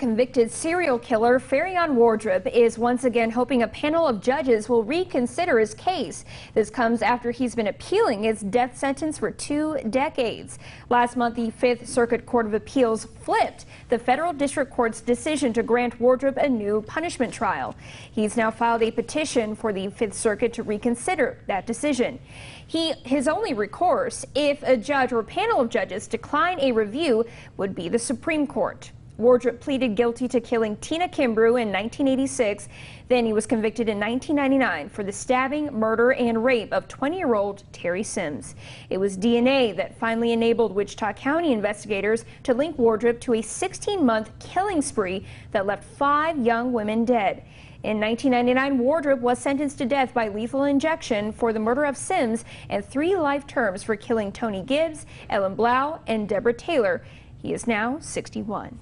Convicted serial killer Faryion Wardrip is once again hoping a panel of judges will reconsider his case. This comes after he's been appealing his death sentence for two decades. Last month, the Fifth Circuit Court of Appeals flipped the federal district court's decision to grant Wardrip a new punishment trial. He's now filed a petition for the Fifth Circuit to reconsider that decision. He, his only recourse, if a judge or panel of judges decline a review, would be the Supreme Court. Wardrip pleaded guilty to killing Tina Kimbrough in 1986. Then he was convicted in 1999 for the stabbing, murder, and rape of 20-year-old Terry Sims. It was DNA that finally enabled Wichita County investigators to link Wardrip to a 16-month killing spree that left five young women dead. In 1999, Wardrip was sentenced to death by lethal injection for the murder of Sims and three life terms for killing Toni Gibbs, Ellen Blau, and Deborah Taylor. He is now 61.